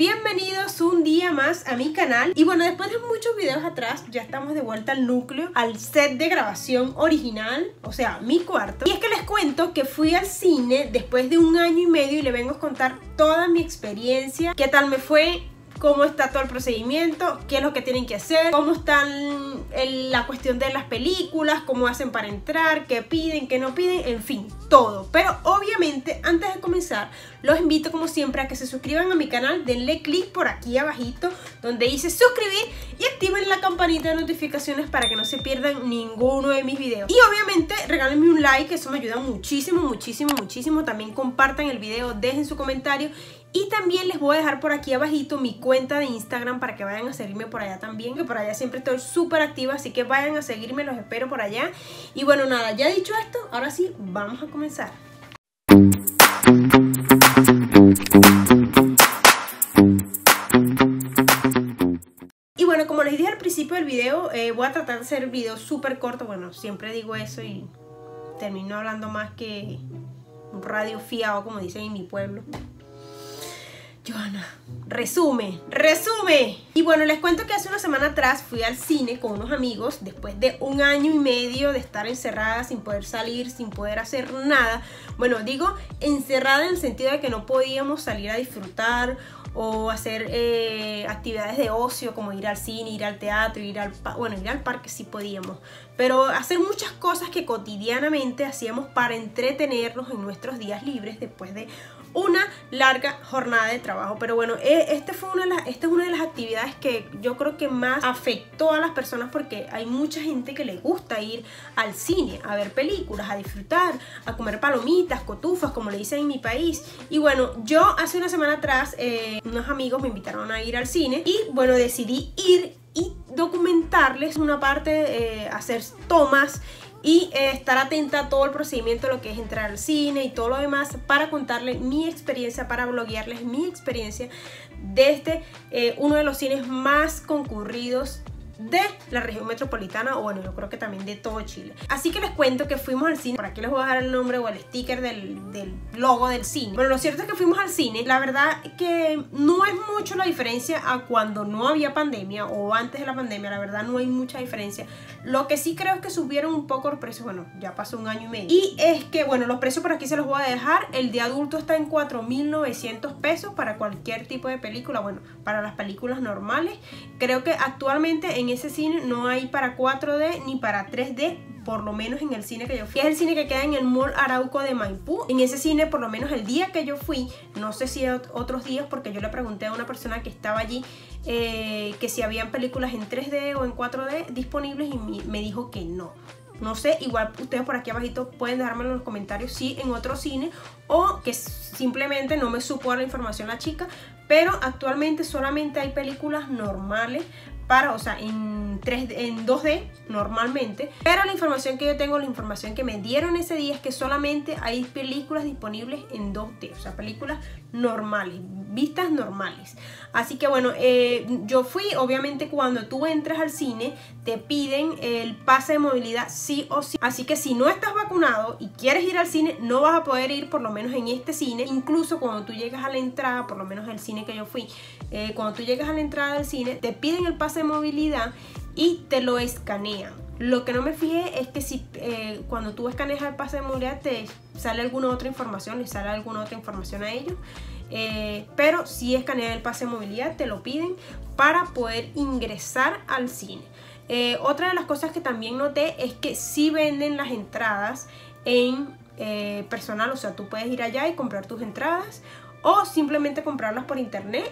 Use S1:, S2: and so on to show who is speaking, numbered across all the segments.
S1: bienvenidos un día más a mi canal. Y bueno, después de muchos videos atrás ya estamos de vuelta al núcleo Al set de grabación original, o sea, mi cuarto. Y es que les cuento que fui al cine después de un año y medio Y le vengo a contar toda mi experiencia. Qué tal me fue, cómo está todo el procedimiento, qué es lo que tienen que hacer, cómo están la cuestión de las películas, cómo hacen para entrar, qué piden, qué no piden, en fin, todo. Pero obviamente, antes de comenzar, los invito como siempre a que se suscriban a mi canal, denle click por aquí abajito donde dice suscribir y activen la campanita de notificaciones para que no se pierdan ninguno de mis videos. Y obviamente regálenme un like, eso me ayuda muchísimo, muchísimo, muchísimo. También compartan el video, dejen su comentario y también les voy a dejar por aquí abajito mi cuenta de Instagram para que vayan a seguirme por allá también, que por allá siempre estoy súper activa, así que vayan a seguirme, los espero por allá. Y bueno, nada, ya dicho esto, ahora sí, vamos a comenzar. Y bueno, como les dije al principio del video, eh, voy a tratar de hacer videos súper cortos. Bueno, siempre digo eso y termino hablando más que radio fiado, como dicen en mi pueblo. Joana, resume, resume. Y bueno, les cuento que hace una semana atrás fui al cine con unos amigos después de un año y medio de estar encerrada sin poder salir, sin poder hacer nada. Bueno, digo encerrada en el sentido de que no podíamos salir a disfrutar o hacer eh, actividades de ocio como ir al cine, ir al teatro, ir al, bueno, ir al parque sí podíamos, pero hacer muchas cosas que cotidianamente hacíamos para entretenernos en nuestros días libres después de una larga jornada de trabajo. Pero bueno, e, este fue una de las, esta es una de las actividades que yo creo que más afectó a las personas porque hay mucha gente que le gusta ir al cine, a ver películas, a disfrutar, a comer palomitas, cotufas, como le dicen en mi país. Y bueno, yo hace una semana atrás, eh, unos amigos me invitaron a ir al cine y bueno, decidí ir y documentarles una parte, eh, hacer tomas y eh, estar atenta a todo el procedimiento, lo que es entrar al cine y todo lo demás, para contarles mi experiencia, para bloguearles mi experiencia desde este, eh, uno de los cines más concurridos de la región metropolitana o bueno, yo creo que también de todo Chile. Así que les cuento que fuimos al cine, por aquí les voy a dejar el nombre o el sticker del, del logo del cine. Bueno, lo cierto es que fuimos al cine, la verdad que no es mucho la diferencia a cuando no había pandemia o antes de la pandemia, la verdad no hay mucha diferencia. Lo que sí creo es que subieron un poco los precios, bueno, ya pasó un año y medio. Y es que, bueno, los precios por aquí se los voy a dejar, el de adulto está en 4.900 pesos para cualquier tipo de película, bueno, para las películas normales. Creo que actualmente en ese cine no hay para 4D ni para 3D, por lo menos en el cine que yo fui. Es el cine que queda en el Mall Arauco de Maipú. En ese cine, por lo menos el día que yo fui, no sé si otros días, porque yo le pregunté a una persona que estaba allí eh, que si habían películas en 3D o en 4D disponibles y me dijo que no. No sé, igual ustedes por aquí abajito pueden dejármelo en los comentarios si en otro cine o que simplemente no me supo la información la chica, pero actualmente solamente hay películas normales para, o sea, en, 3 en 2D normalmente. Pero la información que yo tengo, la información que me dieron ese día es que solamente hay películas disponibles en 2D, o sea, películas normales, vistas normales. Así que bueno, eh, yo fui, obviamente cuando tú entras al cine, te piden el pase de movilidad sí o sí. Así que si no estás vacunado y quieres ir al cine, no vas a poder ir por lo menos en este cine. Incluso cuando tú llegas a la entrada, por lo menos el cine que yo fui, eh, cuando tú llegas a la entrada del cine, te piden el pase movilidad y te lo escanean. Lo que no me fijé es que si eh, cuando tú escaneas el pase de movilidad te sale alguna otra información, le sale alguna otra información a ellos. Eh, pero si escanean el pase de movilidad te lo piden para poder ingresar al cine. Eh, otra de las cosas que también noté es que si venden las entradas en personal, o sea, tú puedes ir allá y comprar tus entradas o simplemente comprarlas por internet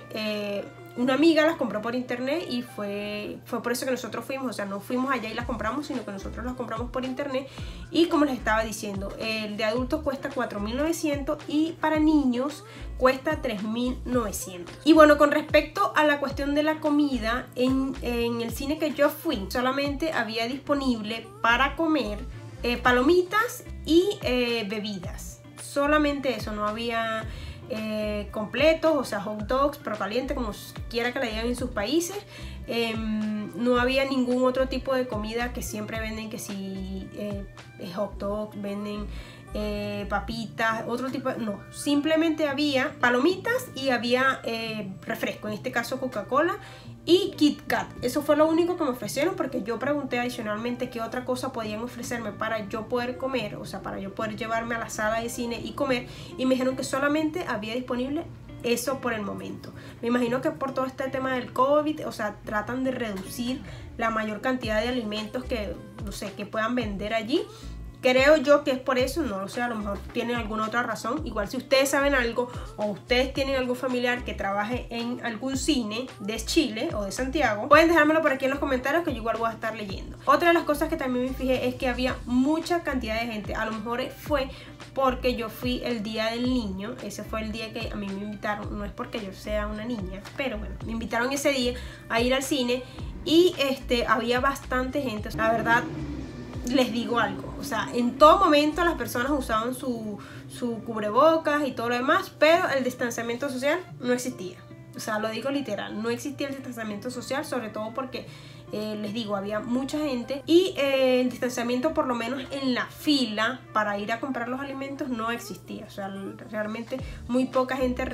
S1: una amiga las compró por internet y fue, fue por eso que nosotros fuimos, o sea, no fuimos allá y las compramos, sino que nosotros las compramos por internet y como les estaba diciendo, el de adultos cuesta 4.900 y para niños cuesta 3.900. Y bueno, con respecto a la cuestión de la comida, en, el cine que yo fui, solamente había disponible para comer eh, palomitas y eh, bebidas. Solamente eso, no había eh, completos, o sea, hot dogs, pero caliente, como quiera que la digan en sus países. Em, no había ningún otro tipo de comida que siempre venden, que si eh, hot dogs, venden eh, papitas, otro tipo. No, simplemente había palomitas y había eh, refresco, en este caso Coca-Cola y Kit Kat. Eso fue lo único que me ofrecieron porque yo pregunté adicionalmente qué otra cosa podían ofrecerme para yo poder comer, o sea, para yo poder llevarme a la sala de cine y comer. Y me dijeron que solamente había disponible eso por el momento. Me imagino que por todo este tema del COVID, o sea, tratan de reducir la mayor cantidad de alimentos que, no sé, que puedan vender allí Creo yo que es por eso, no lo sé, a lo mejor tienen alguna otra razón. Igual si ustedes saben algo o ustedes tienen algún familiar que trabaje en algún cine de Chile o de Santiago, pueden dejármelo por aquí en los comentarios que yo igual voy a estar leyendo. Otra de las cosas que también me fijé es que había mucha cantidad de gente. A lo mejor fue porque yo fui el día del niño. Ese fue el día que a mí me invitaron. No es porque yo sea una niña, pero bueno, me invitaron ese día a ir al cine y este había bastante gente. La verdad les digo algo, o sea, en todo momento las personas usaban su, su cubrebocas y todo lo demás, pero el distanciamiento social no existía. O sea, lo digo literal, no existía el distanciamiento social, sobre todo porque eh, les digo, había mucha gente y eh, el distanciamiento por lo menos en la fila para ir a comprar los alimentos no existía. O sea, realmente muy poca gente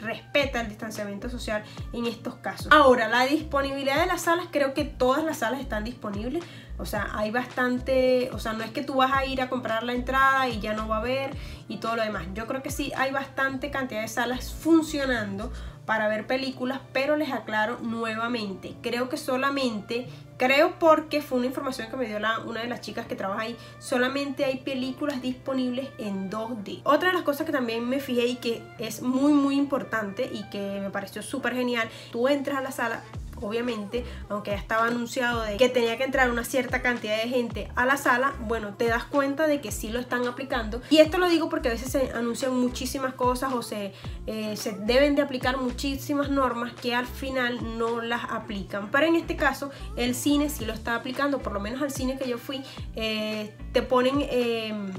S1: respeta el distanciamiento social en estos casos. Ahora, la disponibilidad de las salas, creo que todas las salas están disponibles. O sea, hay bastante, o sea, no es que tú vas a ir a comprar la entrada y ya no va a haber y todo lo demás. Yo creo que sí hay bastante cantidad de salas funcionando para ver películas, pero les aclaro nuevamente, creo que solamente, creo porque fue una información que me dio una de las chicas que trabaja ahí, solamente hay películas disponibles en 2D. Otra de las cosas que también me fijé y que es muy muy importante y que me pareció súper genial, tú entras a la sala, obviamente, aunque ya estaba anunciado de que tenía que entrar una cierta cantidad de gente a la sala, bueno, te das cuenta de que sí lo están aplicando. Y esto lo digo porque a veces se anuncian muchísimas cosas o se, eh, se deben de aplicar muchísimas normas que al final no las aplican. Pero en este caso, el cine sí lo está aplicando, por lo menos al cine que yo fui, eh, te ponen... Em,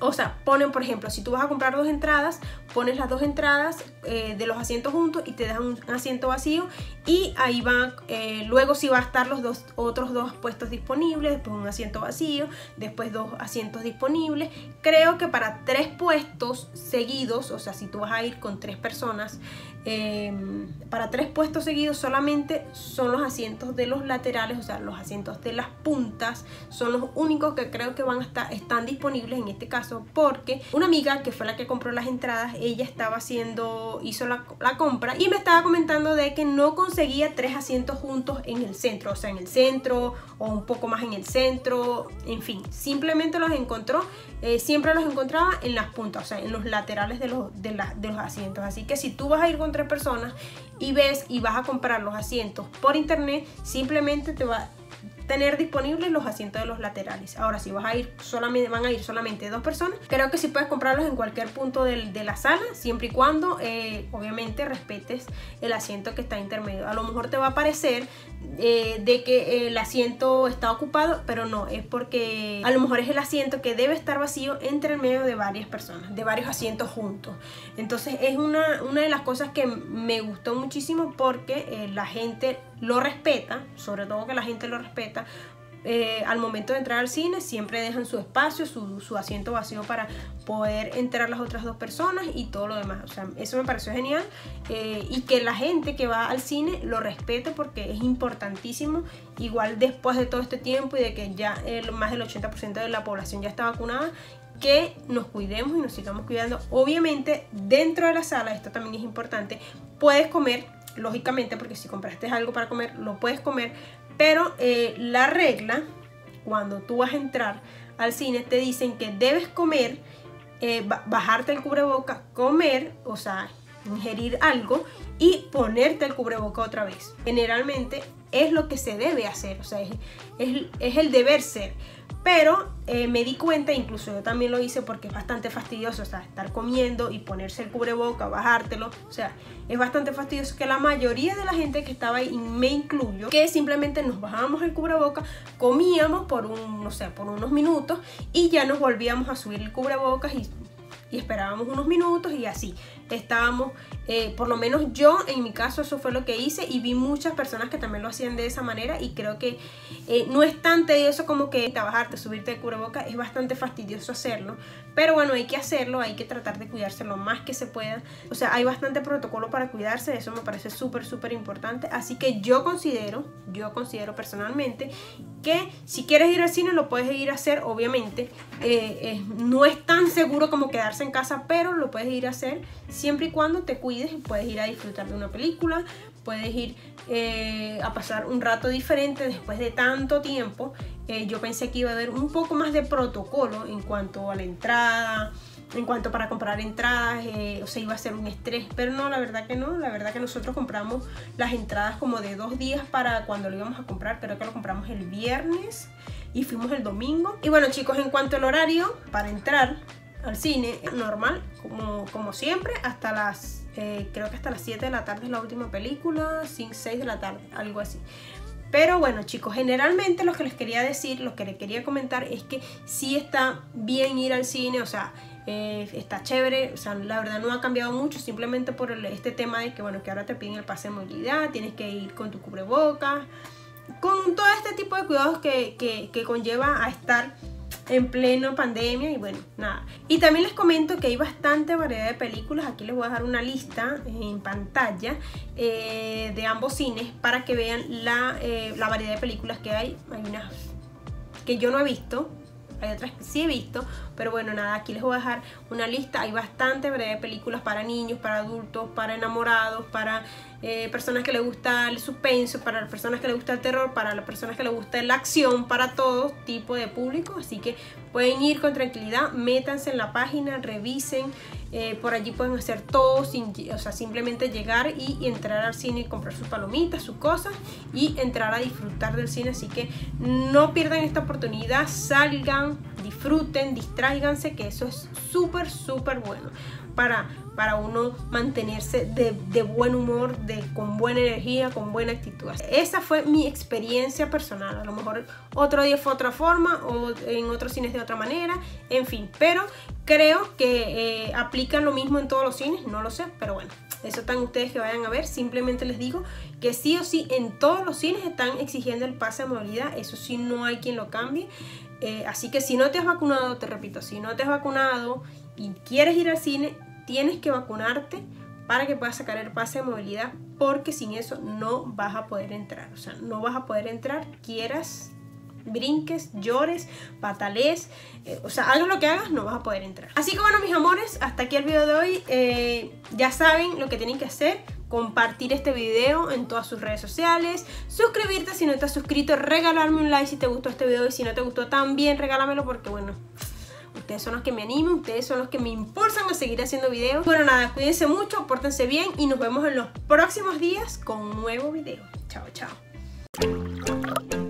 S1: o sea, ponen, por ejemplo, si tú vas a comprar dos entradas, pones las dos entradas eh, de los asientos juntos y te dejan un asiento vacío y ahí va, eh, luego sí va a estar los dos, otros dos puestos disponibles, después un asiento vacío, después dos asientos disponibles. Creo que para tres puestos seguidos, o sea, si tú vas a ir con tres personas, em, para tres puestos seguidos solamente son los asientos de los laterales, o sea, los asientos de las puntas, son los únicos que creo que van a estar, están disponibles en este caso, porque una amiga que fue la que compró las entradas, ella estaba haciendo, hizo la, compra y me estaba comentando de que no conseguía tres asientos juntos en el centro, o sea, en el centro o un poco más en el centro, en fin, simplemente los encontró, eh, siempre los encontraba en las puntas, o sea, en los laterales de los, de, de los asientos. Así que si tú vas a ir con tres personas y ves y vas a comprar los asientos por internet, simplemente te va tener disponibles los asientos de los laterales. Ahora, si vas a ir solamente, van a ir solamente dos personas, creo que sí puedes comprarlos en cualquier punto de la sala, siempre y cuando eh, obviamente respetes el asiento que está intermedio. A lo mejor te va a parecer eh, de que el asiento está ocupado, pero no, es porque a lo mejor es el asiento que debe estar vacío entre el medio de varias personas, de varios asientos juntos. Entonces es una, una de las cosas que me gustó muchísimo porque eh, la gente lo respeta, sobre todo que la gente lo respeta, eh, al momento de entrar al cine siempre dejan su espacio, su, asiento vacío para poder entrar las otras dos personas y todo lo demás. O sea, eso me pareció genial eh, y que la gente que va al cine lo respete porque es importantísimo. Igual después de todo este tiempo y de que ya el, más del 80% de la población ya está vacunada, que nos cuidemos y nos sigamos cuidando. Obviamente dentro de la sala, esto también es importante, puedes comer lógicamente, porque si compraste algo para comer, lo puedes comer, pero eh, la regla, cuando tú vas a entrar al cine, te dicen que debes comer, eh, bajarte el cubreboca, comer, o sea, ingerir algo y ponerte el cubreboca otra vez. Generalmente es lo que se debe hacer, o sea, es, es el deber ser. Pero eh, me di cuenta, incluso yo también lo hice porque es bastante fastidioso, o sea, estar comiendo y ponerse el cubreboca, bajártelo, o sea, es bastante fastidioso que la mayoría de la gente que estaba ahí, me incluyo, que simplemente nos bajábamos el cubreboca, comíamos por un, no sé, por unos minutos y ya nos volvíamos a subir el cubrebocas y y esperábamos unos minutos y así. Estábamos, eh, por lo menos yo en mi caso eso fue lo que hice y vi muchas personas que también lo hacían de esa manera y creo que eh, no es tan tedioso como que bajarte, subirte de cubreboca, es bastante fastidioso hacerlo, pero bueno, hay que hacerlo, hay que tratar de cuidarse lo más que se pueda, o sea, hay bastante protocolo para cuidarse, eso me parece súper, súper importante, así que yo considero, yo considero personalmente que si quieres ir al cine lo puedes ir a hacer, obviamente, eh, no es tan seguro como quedarse en casa, pero lo puedes ir a hacer siempre y cuando te cuides, puedes ir a disfrutar de una película, puedes ir eh, a pasar un rato diferente después de tanto tiempo. Eh, yo pensé que iba a haber un poco más de protocolo en cuanto a la entrada, en cuanto para comprar entradas, eh, o sea, iba a ser un estrés, pero no, la verdad que no, la verdad que nosotros compramos las entradas como de dos días para cuando lo íbamos a comprar, creo que lo compramos el viernes y fuimos el domingo. Y bueno chicos, en cuanto al horario para entrar al cine, normal, como, como siempre, hasta las eh, creo que hasta las 7 de la tarde es la última película, 5, 6 de la tarde, algo así. Pero bueno chicos, generalmente lo que les quería decir, lo que les quería comentar es que sí está bien ir al cine, o sea, eh, está chévere, o sea, la verdad no ha cambiado mucho, simplemente por este tema de que, bueno, que ahora te piden el pase de movilidad, tienes que ir con tu cubrebocas, con todo este tipo de cuidados que, que, que conlleva a estar en pleno pandemia y bueno, nada. Y también les comento que hay bastante variedad de películas. Aquí les voy a dejar una lista en pantalla eh, de ambos cines para que vean la, eh, la variedad de películas que hay. Hay unas que yo no he visto, hay otras que sí he visto, pero bueno, nada, aquí les voy a dejar una lista. Hay bastante de películas para niños, para adultos, para enamorados, para eh, personas que les gusta el suspenso, para las personas que les gusta el terror, para las personas que les gusta la acción, para todo tipo de público. Así que pueden ir con tranquilidad, métanse en la página, revisen. Eh, por allí pueden hacer todo, sin, o sea, simplemente llegar y, entrar al cine y comprar sus palomitas, sus cosas y entrar a disfrutar del cine. Así que no pierdan esta oportunidad, salgan, disfruten, distráiganse, que eso es súper, súper bueno para, para uno mantenerse de, buen humor, de, con buena energía, con buena actitud. Esa fue mi experiencia personal. A lo mejor otro día fue otra forma o en otros cines de otra manera, en fin. Pero creo que eh, aplican lo mismo en todos los cines, no lo sé, pero bueno. Eso están ustedes que vayan a ver. Simplemente les digo que sí o sí en todos los cines están exigiendo el pase de movilidad. Eso sí no hay quien lo cambie. Eh, así que si no te has vacunado, te repito, si no te has vacunado y quieres ir al cine, tienes que vacunarte para que puedas sacar el pase de movilidad porque sin eso no vas a poder entrar. O sea, no vas a poder entrar, quieras, brinques, llores, patales, eh, o sea, hagas lo que hagas, no vas a poder entrar. Así que bueno, mis amores, hasta aquí el video de hoy. Eh, ya saben lo que tienen que hacer. Compartir este video en todas sus redes sociales, suscribirte si no estás suscrito, regalarme un like si te gustó este video y si no te gustó también regálamelo porque bueno, Ustedes son los que me animan, ustedes son los que me impulsan a seguir haciendo videos. Bueno, nada, cuídense mucho, pórtense bien y nos vemos en los próximos días con un nuevo video. Chao, chao.